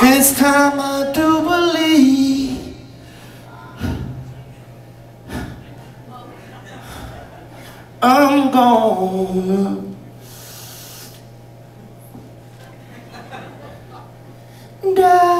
This time I do believe I'm gonna die.